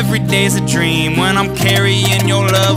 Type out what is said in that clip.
every day's a dream when I'm carrying your love.